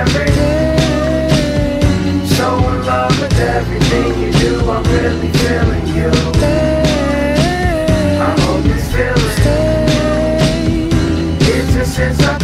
everything. So in love with everything you do, I'm really feeling you. I hope you feel it. It's just since I